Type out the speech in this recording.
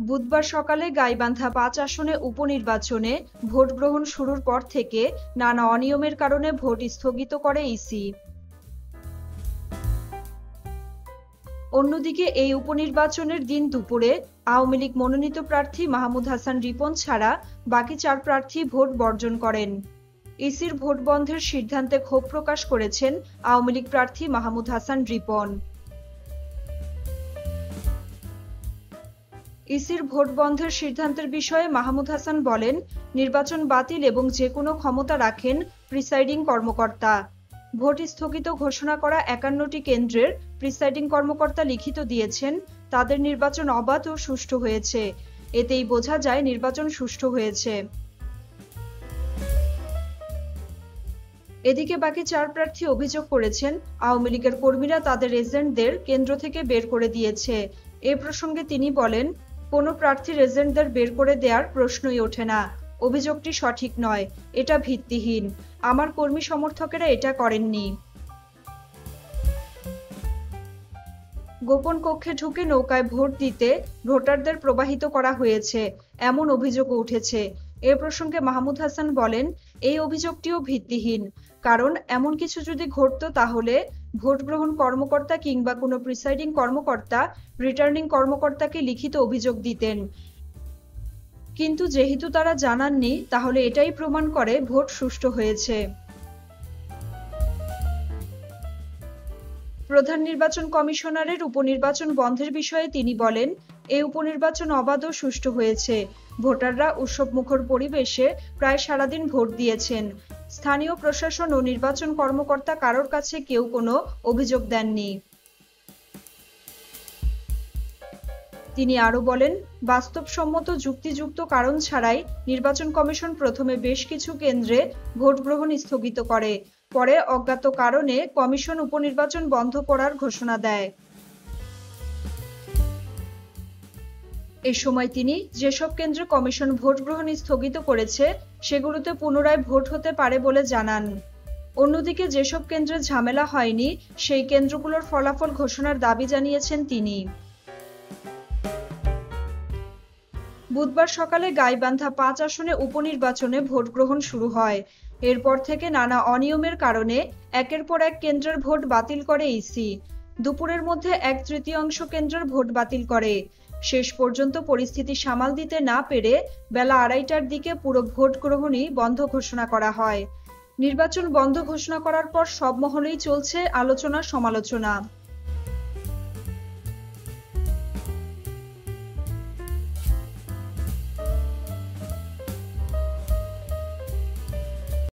বুধবার সকালে গাইবান্ধা পাঁচ আসনে উপনির্বাচনে ভোট গ্রহণ শুরুর পর থেকে নানা অনিয়মের কারণে ভোট স্থগিত করে ইসি। অন্যদিকে এই উপনির্বাচনের দিন দুপুরে আওয়ামী লীগ মনোনীত প্রার্থী মাহমুদ হাসান রিপন ছাড়া বাকি চার প্রার্থী ভোট বর্জন করেন। ইসির ভোট বন্ধের সিদ্ধান্তে ক্ষোভ প্রকাশ করেছেন আওয়ামী লীগ প্রার্থী মাহমুদ হাসান রিপন। ইসির ভোট বন্ধের সিদ্ধান্তের বিষয়ে মাহমুদ হাসান বলেন, নির্বাচন বাতিল এবং যে কোনো ক্ষমতা রাখেন প্রিসাইডিং কর্মকর্তা। ভোট স্থগিত ঘোষণা করা একান্নটি কেন্দ্রের প্রিসাইডিং কর্মকর্তা লিখিত দিয়েছেন, তাদের নির্বাচন অবাধ ও সুষ্ঠু হয়েছে। এতেই বোঝা যায় নির্বাচন সুষ্ঠু হয়েছে। এদিকে বাকি চার প্রার্থী অভিযোগ করেছেন, আওয়ামী লীগের কর্মীরা তাদের এজেন্টদের কেন্দ্র থেকে বের করে দিয়েছে। এ প্রসঙ্গে তিনি বলেন কোনো প্রার্থীর এজেন্টদের বের করে দেওয়ার প্রশ্নই ওঠে না। অভিযোগটি সঠিক নয়। এটা ভিত্তিহীন। আমার কর্মী সমর্থকেরা এটা করেননি। গোপন কক্ষে ঢুকে নৌকায় ভোট দিতে ভোটারদের প্রবাহিত করা হয়েছে, এমন অভিযোগও উঠেছে। এ প্রসঙ্গে মাহমুদ হাসান বলেন, এই অভিযোগটিও ভিত্তিহীন। কারণ, এমন কিছু যদি ঘটত তাহলে ভোট গ্রহণ কর্মকর্তা কিংবা কোনো প্রিসাইডিং কর্মকর্তা রিটার্নিং কর্মকর্তাকে লিখিত অভিযোগ দিতেন। কিন্তু যেহেতু তারা জানাননি, তাহলে এটাই প্রমাণ করে ভোট সুষ্ঠু হয়েছে। প্রধান নির্বাচন কমিশনারের উপনির্বাচন বন্ধের বিষয়ে তিনি বলেন এই উপনির্বাচন অবাধ ও সুষ্ঠু হয়েছে। ভোটাররা উৎসবমুখর পরিবেশে প্রায় সারাদিন ভোট দিয়েছেন। স্থানীয় প্রশাসন ও নির্বাচন কর্মকর্তা কারোর কাছে কেউ কোনো অভিযোগ দেননি। তিনি আরও বলেন, বাস্তবসম্মত যুক্তিযুক্ত কারণ ছাড়াই নির্বাচন কমিশন প্রথমে বেশ কিছু কেন্দ্রে ভোট গ্রহণ স্থগিত করে, পরে অজ্ঞাত কারণে কমিশন উপনির্বাচন বন্ধ করার ঘোষণা দেয়। এ সময় তিনি, যেসব কেন্দ্রে কমিশন ভোট গ্রহণ স্থগিত করেছে সেগুলোতে পুনরায় ভোট হতে পারে বলে জানান। অন্যদিকে যেসব কেন্দ্রে ঝামেলা হয়নি, সেই কেন্দ্রগুলোর ফলাফল ঘোষণার দাবি জানিয়েছেন তিনি। বুধবার সকালে গাইবান্ধা পাঁচ আসনে উপনির্বাচনে ভোট গ্রহণ শুরু হয়। এরপর থেকে নানা অনিয়মের কারণে একের পর এক কেন্দ্রের ভোট বাতিল করে ইসি। দুপুরের মধ্যে এক তৃতীয়াংশ কেন্দ্রের ভোট বাতিল করে। শেষ পর্যন্ত পরিস্থিতি সামাল দিতে না পেরে বেলা আড়াইটার দিকে পুরো ভোট গ্রহণই বন্ধ ঘোষণা করা হয়। নির্বাচন বন্ধ ঘোষণা করার পর সব মহলেই চলছে আলোচনা সমালোচনা